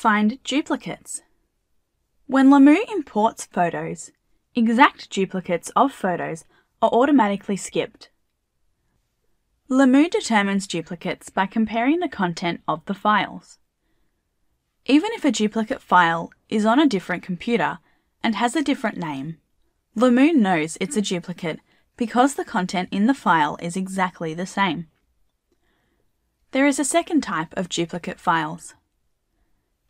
Find duplicates. When Lamu imports photos, exact duplicates of photos are automatically skipped. Lamu determines duplicates by comparing the content of the files. Even if a duplicate file is on a different computer and has a different name, Lamu knows it's a duplicate because the content in the file is exactly the same. There is a second type of duplicate files.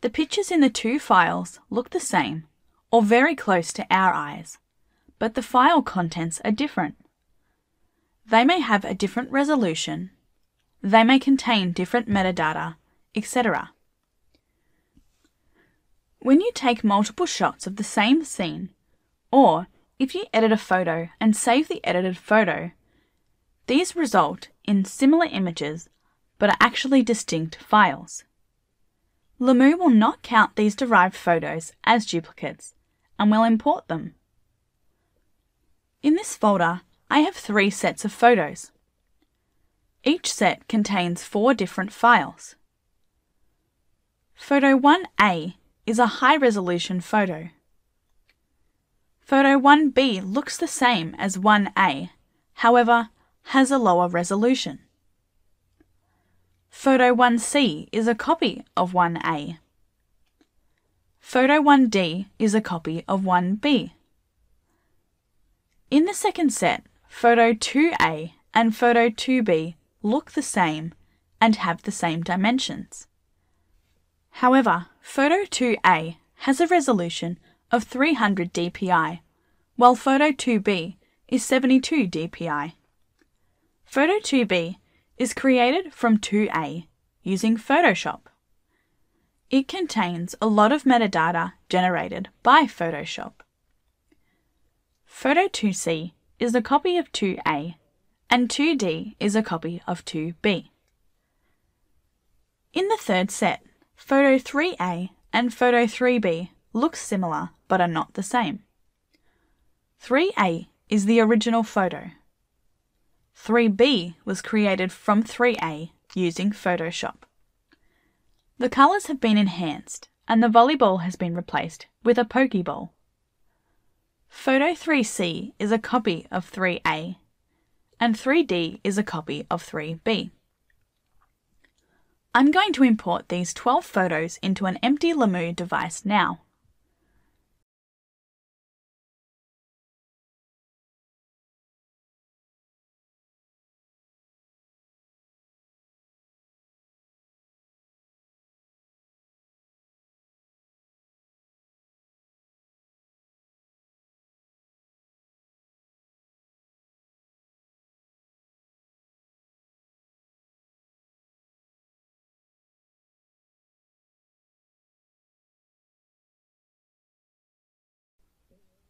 The pictures in the two files look the same or very close to our eyes, but the file contents are different. They may have a different resolution, they may contain different metadata, etc. When you take multiple shots of the same scene, or if you edit a photo and save the edited photo, these result in similar images but are actually distinct files. Lamu will not count these derived photos as duplicates and will import them. In this folder, I have three sets of photos. Each set contains four different files. Photo 1A is a high-resolution photo. Photo 1B looks the same as 1A, however, has a lower resolution. Photo 1C is a copy of 1A. Photo 1D is a copy of 1B. In the second set, Photo 2A and Photo 2B look the same and have the same dimensions. However, Photo 2A has a resolution of 300 dpi, while Photo 2B is 72 dpi. Photo 2B is created from 2A using Photoshop. It contains a lot of metadata generated by Photoshop. Photo 2C is a copy of 2A and 2D is a copy of 2B. In the third set, Photo 3A and Photo 3B look similar but are not the same. 3A is the original photo. 3B was created from 3A using Photoshop. The colours have been enhanced and the volleyball has been replaced with a pokeball. Photo 3C is a copy of 3A and 3D is a copy of 3B. I'm going to import these 12 photos into an empty Lamu device now.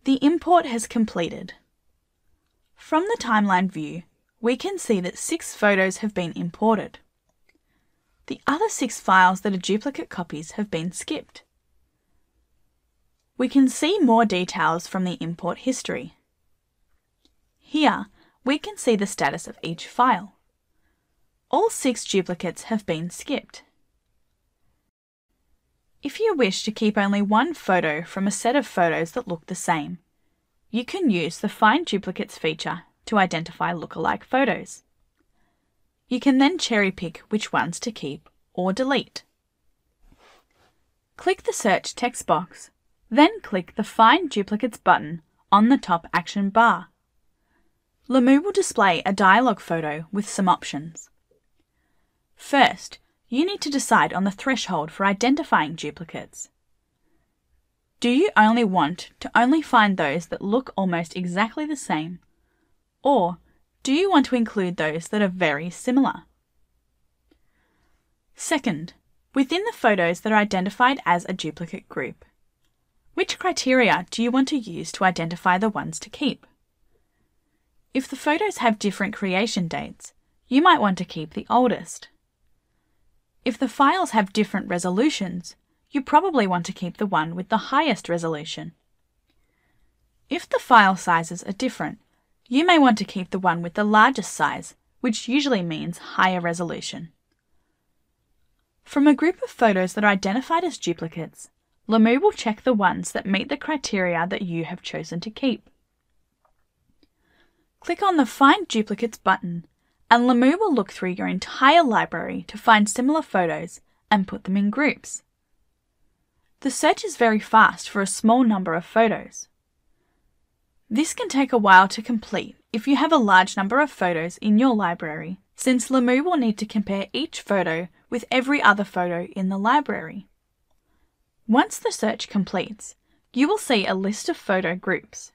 The import has completed. From the timeline view, we can see that six photos have been imported. The other six files that are duplicate copies have been skipped. We can see more details from the import history. Here, we can see the status of each file. All six duplicates have been skipped. If you wish to keep only one photo from a set of photos that look the same, you can use the Find Duplicates feature to identify lookalike photos. You can then cherry pick which ones to keep or delete. Click the Search text box, then click the Find Duplicates button on the top action bar. Lamu will display a dialog photo with some options. First, you need to decide on the threshold for identifying duplicates. Do you only want to only find those that look almost exactly the same? Or do you want to include those that are very similar? Second, within the photos that are identified as a duplicate group, which criteria do you want to use to identify the ones to keep? If the photos have different creation dates, you might want to keep the oldest. If the files have different resolutions, you probably want to keep the one with the highest resolution. If the file sizes are different, you may want to keep the one with the largest size, which usually means higher resolution. From a group of photos that are identified as duplicates, Lamu will check the ones that meet the criteria that you have chosen to keep. Click on the Find Duplicates button and Lamu will look through your entire library to find similar photos and put them in groups. The search is very fast for a small number of photos. This can take a while to complete if you have a large number of photos in your library, since Lamu will need to compare each photo with every other photo in the library. Once the search completes, you will see a list of photo groups.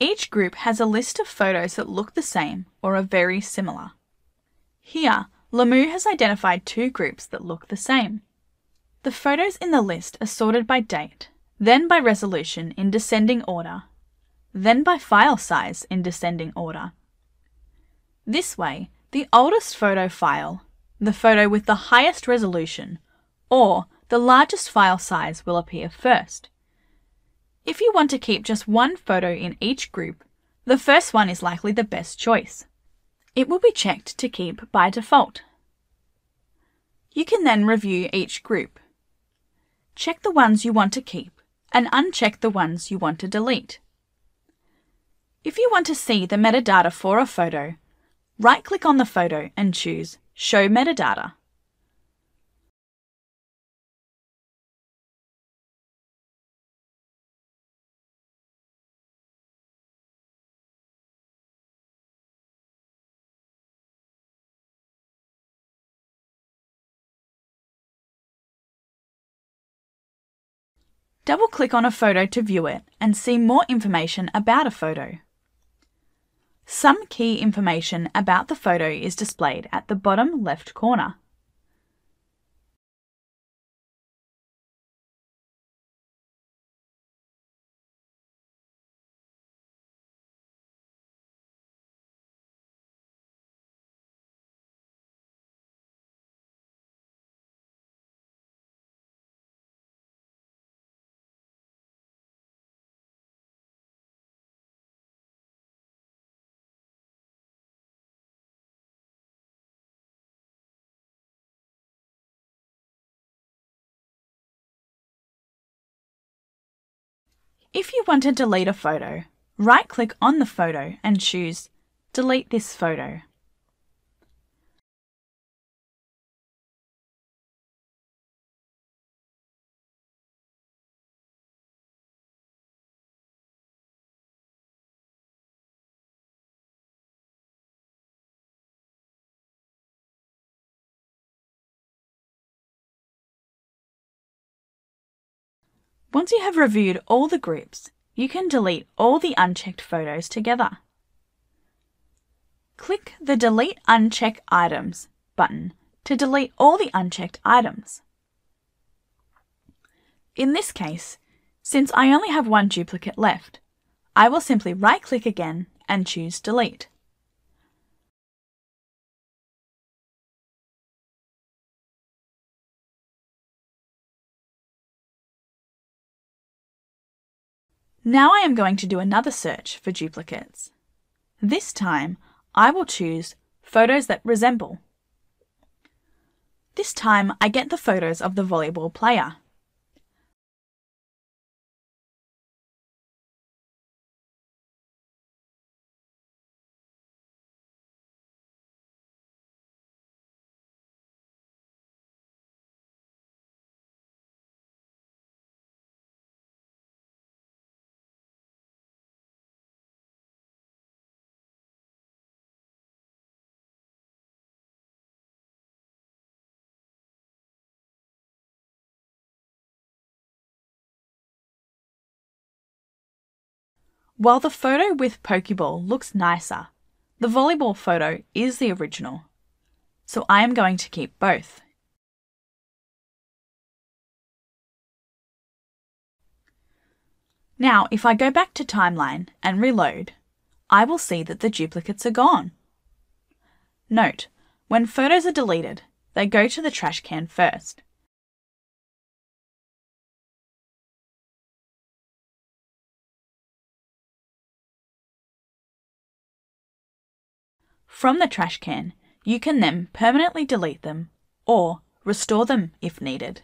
Each group has a list of photos that look the same or are very similar. Here, Lamu has identified two groups that look the same. The photos in the list are sorted by date, then by resolution in descending order, then by file size in descending order. This way, the oldest photo file, the photo with the highest resolution, or the largest file size will appear first. If you want to keep just one photo in each group, the first one is likely the best choice. It will be checked to keep by default. You can then review each group. Check the ones you want to keep and uncheck the ones you want to delete. If you want to see the metadata for a photo, right-click on the photo and choose Show Metadata. Double-click on a photo to view it and see more information about a photo. Some key information about the photo is displayed at the bottom left corner. If you want to delete a photo, right-click on the photo and choose Delete this photo. Once you have reviewed all the groups, you can delete all the unchecked photos together. Click the Delete Uncheck Items button to delete all the unchecked items. In this case, since I only have one duplicate left, I will simply right-click again and choose Delete. Now I am going to do another search for duplicates. This time, I will choose Photos that resemble. This time, I get the photos of the volleyball player. While the photo with Pokeball looks nicer, the volleyball photo is the original. So I am going to keep both. Now, if I go back to Timeline and reload, I will see that the duplicates are gone. Note, when photos are deleted, they go to the trash can first. From the trash can, you can then permanently delete them or restore them if needed.